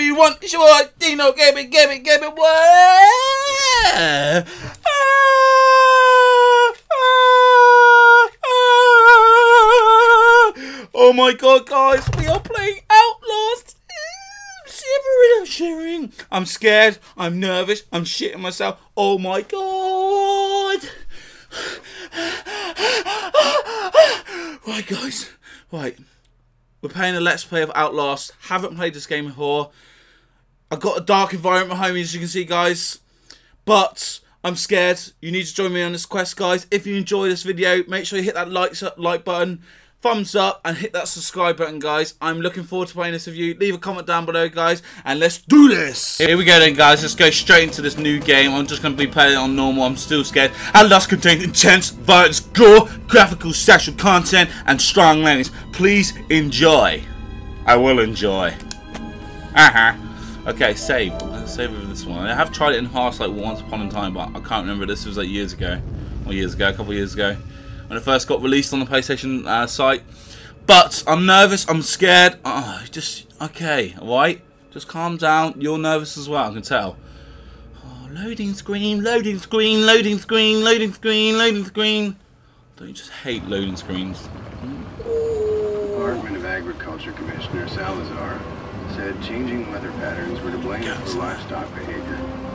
B1. It's your boy, Deano Gaming, Gaming, Gaming. What? Oh my god, guys, we are playing Outlast. I'm shivering, I'm shivering. I'm scared, I'm nervous, I'm shitting myself. Oh my god. Right, guys. Right. We're playing a Let's Play of Outlast. Haven't played this game before. I've got a dark environment behind me, as you can see, guys. But I'm scared. You need to join me on this quest, guys. If you enjoy this video, make sure you hit that likes up, like button, thumbs up, and hit that subscribe button, guys. I'm looking forward to playing this with you. Leave a comment down below, guys, and let's do this. Here we go then, guys. Let's go straight into this new game. I'm just going to be playing it on normal. I'm still scared. Outlast contains intense violence, gore, graphical sexual content, and strong language. Please enjoy. I will enjoy. Uh-huh. Okay, save. Let's save with this one. I have tried it in Hearts like once upon a time, but I can't remember. This was like years ago. Or years ago, a couple years ago. When it first got released on the PlayStation uh, site. But I'm nervous, I'm scared. Oh, just, okay, alright? Just calm down. You're nervous as well, I can tell. Oh, loading screen, loading screen, loading screen, loading screen, loading screen. Don't you just hate loading screens? Department of Agriculture Commissioner Salazar said changing weather patterns were to blame for livestock behavior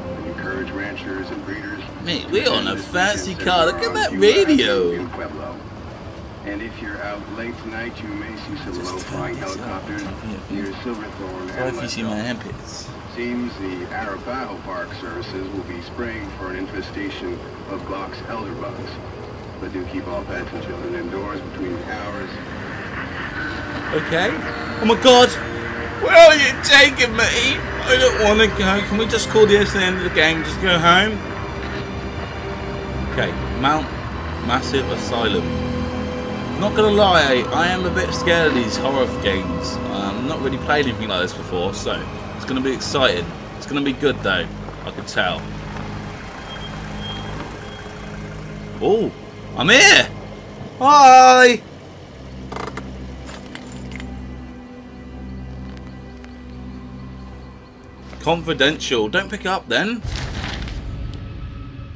encourage ranchers and breeders. Mate, we're on a fancy car. Look at that radio. in Pueblo. And if you're out late tonight, you may see some low-flying helicopters near Silverthorne What if you see my armpits? Seems the Arapaho Park services will be spraying for an infestation of box elderbugs. But do keep all pets and children indoors between hours. Okay. Oh my god! Where are you taking me? I don't want to go. Can we just call this the end of the game? Just go home? Okay. Mount Massive Asylum. Not gonna lie, I am a bit scared of these horror games. Um, not really played anything like this before, so it's gonna be exciting. It's gonna be good though. I can tell. Oh, I'm here. Hi. Confidential. Don't pick it up then.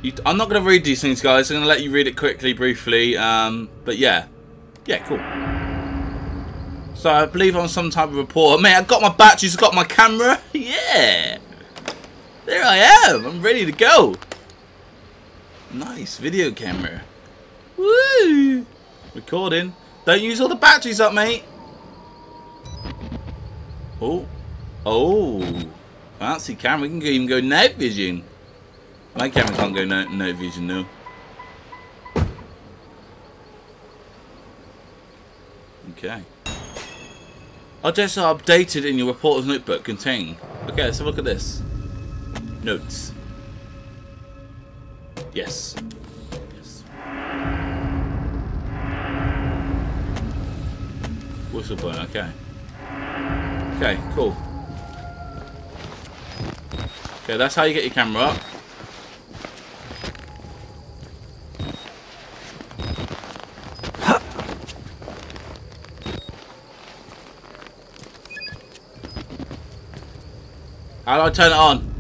You, I'm not going to read these things, guys. I'm going to let you read it quickly, briefly. Um, but yeah. Yeah, cool. So I believe I'm some type of reporter. Mate, I've got my batteries, I've got my camera. yeah. There I am. I'm ready to go. Nice video camera. Woo! Recording. Don't use all the batteries up, mate. Oh. Oh. Fancy camera. We can even go night vision. My camera can't go night, night vision, though. Okay. Objects are updated in your reporter's notebook contain. Okay, let's have a look at this. Notes. Yes. Yes. Whistleblower, okay. Okay, cool. Okay, that's how you get your camera up. How do I turn it on?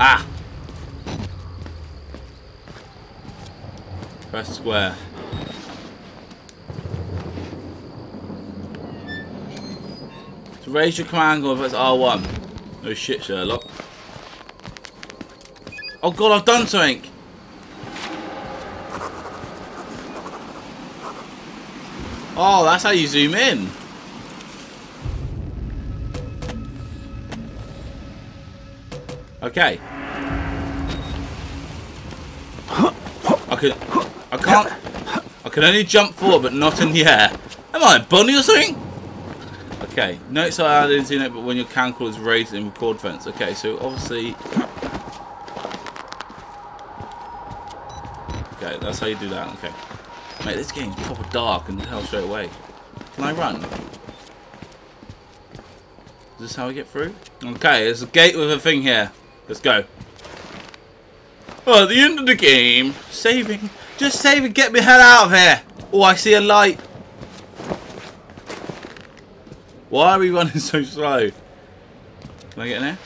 Ah! Press square. To raise your command gun, press R1. No shit, Sherlock. Oh god, I've done something! Oh, that's how you zoom in. Okay. I can, I can't, I can only jump forward, but not in the air. Am I a bunny or something? Okay, notes I added into it, but when your cancel is raised in record fence. Okay, so obviously... Okay, that's how you do that, okay. Mate, this game's proper dark, and tell straight away. Can I run? Is this how I get through? Okay, there's a gate with a thing here. Let's go. Oh, the end of the game, saving. Just save and get me head out of here. Oh, I see a light. Why are we running so slow? Can I get in there?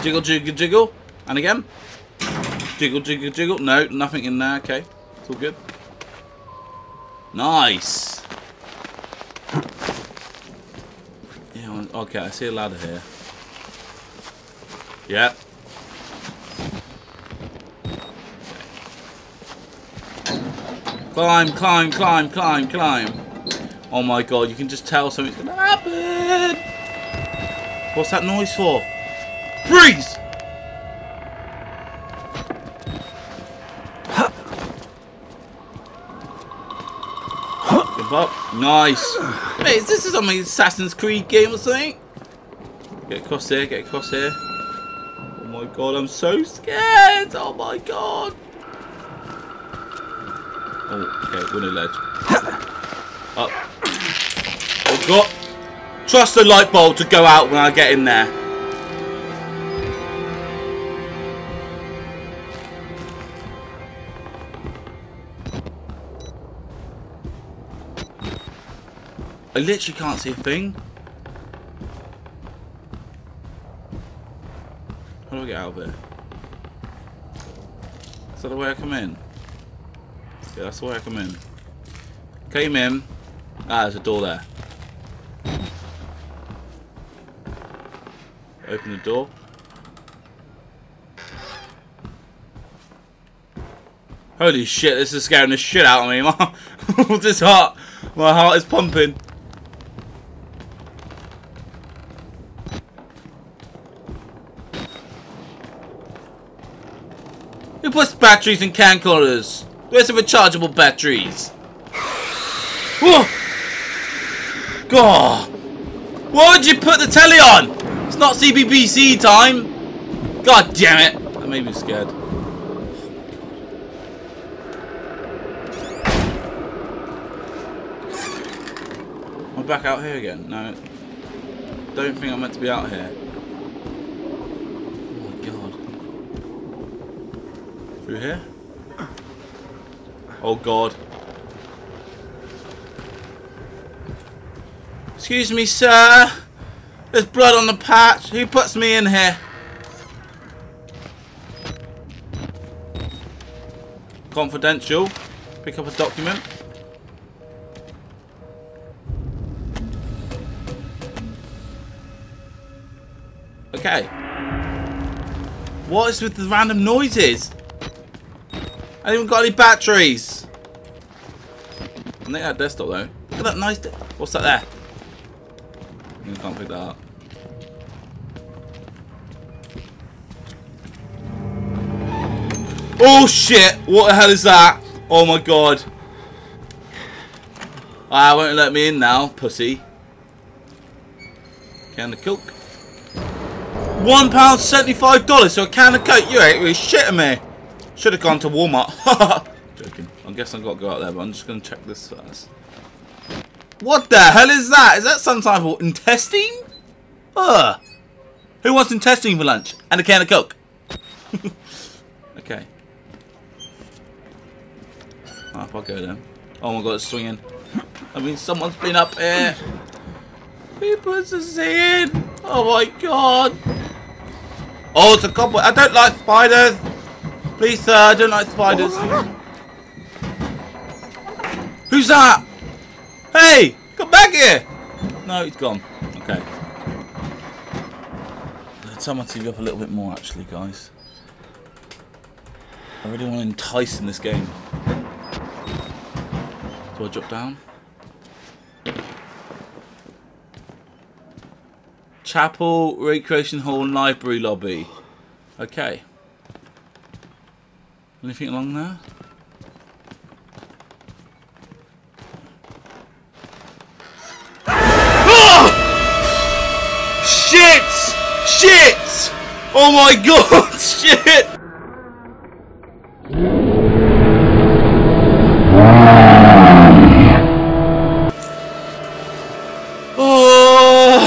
Jiggle, jiggle, jiggle. And again. Jiggle, jiggle, jiggle. No, nothing in there. Okay. It's all good. Nice. Yeah, okay, I see a ladder here. Yep. Climb, climb, climb, climb, climb. Oh my god, you can just tell something's gonna happen. What's that noise for? Freeze! Up. Nice. Hey, is this some Assassin's Creed game or something? Get across here, get across here. Oh my god, I'm so scared. Oh my god. Oh, okay, a ledge. Up. Oh. Trust the light bulb to go out when I get in there. I literally can't see a thing. How do I get out of here? Is that the way I come in? Yeah, that's the way I come in. Came in. Ah, there's a door there. Open the door. Holy shit, this is scaring the shit out of me. My, this heart, my heart is pumping. Who puts batteries in can camcorders? Where's the rechargeable batteries? Whoa! God! Why would you put the telly on? It's not CBBC time! God damn it! That made me scared. I'm I back out here again? No. Don't think I'm meant to be out here. Oh my god. Through here? Oh god. Excuse me, sir. There's blood on the patch. Who puts me in here? Confidential. Pick up a document. Okay. What is with the random noises? I haven't got any batteries. I think that desktop though. Look at that nice. What's that there? Can't pick that up. Oh shit! What the hell is that? Oh my god. Ah, won't let me in now, pussy. Can of coke. One pound seventy-five dollars for a can of coke. You ain't really shitting me. Should have gone to Walmart. Joking. I guess I've got to go out there, but I'm just going to check this first. What the hell is that? Is that some type of intestine? Ugh. Who wants intestine for lunch? And a can of Coke. okay. Up I'll go then. Oh my god, it's swinging. I mean, someone's been up here. People's in. Oh my god. Oh, it's a cobweb. I don't like spiders. Please, sir, I don't like spiders. Who's that? Hey, come back here. No, he's gone. Okay. Let's turn my TV up a little bit more, actually, guys. I really want to entice in this game. Do I drop down? Chapel, Recreation Hall, Library Lobby. Okay. Anything along there? Shit! Oh my god! Shit! Oh!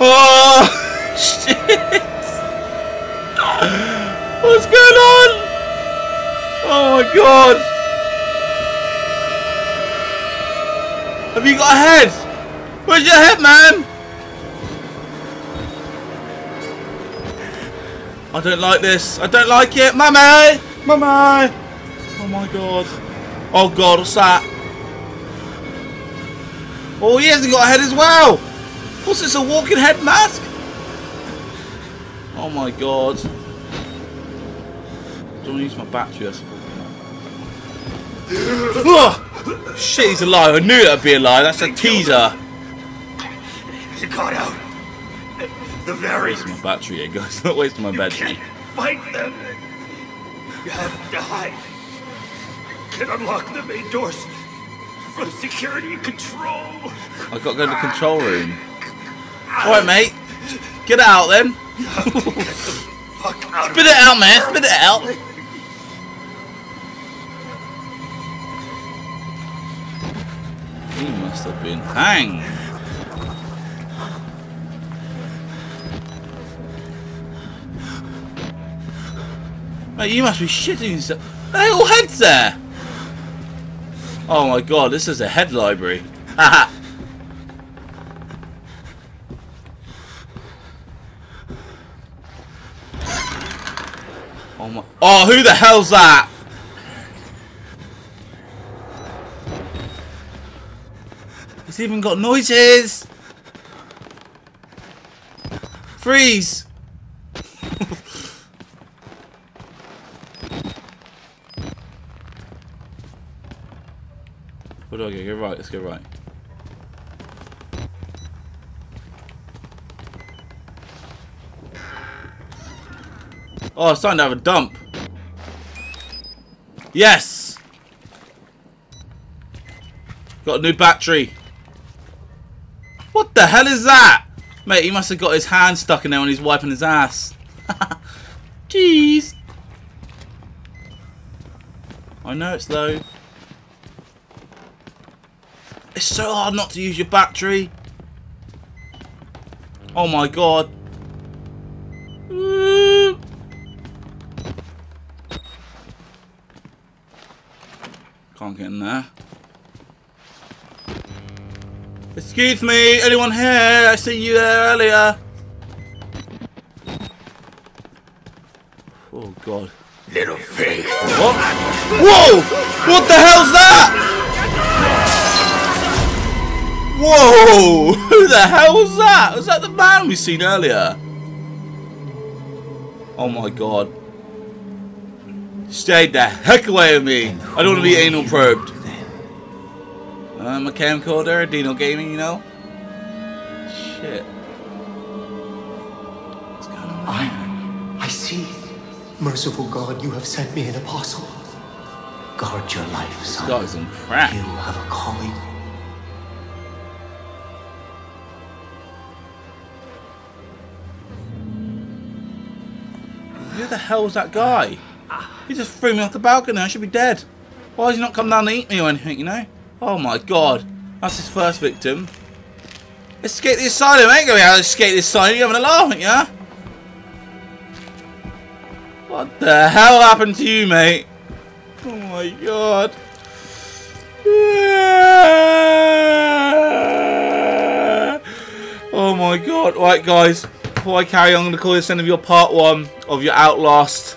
Oh! Shit! What's going on? Oh my god! Have you got a head? Where's your head, man? I don't like this. I don't like it. Mummy! Mummy! Oh my god. Oh god, what's that? Oh, he hasn't got a head as well! What's this, a walking head mask? Oh my god. Don't use my battery, I suppose. Oh, shit, he's alive. I knew that'd be a lie. That's a teaser. You got out. The very Wasting my battery here, guys. Not wasting my battery. can't fight them. You have to hide. Can unlock the main doors from security control. I've got to go to the control room. Alright, mate. Get out then. Fuck out Spit it out, man. Spit it out. He must have been hanged. Mate, you must be shitting yourself. They all heads there. Oh my god, this is a head library. Haha. oh my. Oh, who the hell's that? It's even got noises. Freeze. I go? Right. Let's go right. Oh, it's starting to have a dump. Yes! Got a new battery. What the hell is that? Mate, he must have got his hand stuck in there when he's wiping his ass. Jeez. I know it's low. It's so hard not to use your battery. Oh my god. Can't get in there. Excuse me, anyone here? I seen you there earlier. Oh god. Little pig. What? Whoa! What the hell's that? Whoa! Who the hell was that? Was that the man we seen earlier? Oh my god. Stay the heck away from me. I don't want to be anal probed. I'm a camcorder, Deano Gaming, you know? Shit. What's going on? I, I see. Merciful God, you have sent me an apostle. Guard your life, This son. guy's on crack. You have a calling. Who the hell's that guy? He just threw me off the balcony. I should be dead. Why has he not come down to eat me or anything, you know? Oh my god. That's his first victim. Escape the asylum. Ain't going to escape the asylum. You're having a laugh, ain't ya? What the hell happened to you, mate? Oh my god. Oh my god. Right, guys. Before I carry on, I'm going to call this end of your part one of your Outlast.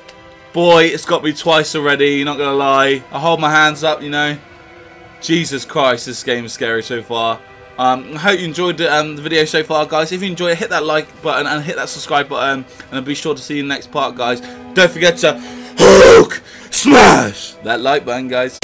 Boy, it's got me twice already, You're not going to lie. I hold my hands up, you know. Jesus Christ, this game is scary so far. Um, I hope you enjoyed the, um, the video so far, guys. If you enjoyed it, hit that like button and hit that subscribe button. And I'll be sure to see you in the next part, guys. Don't forget to Hulk, smash that like button, guys.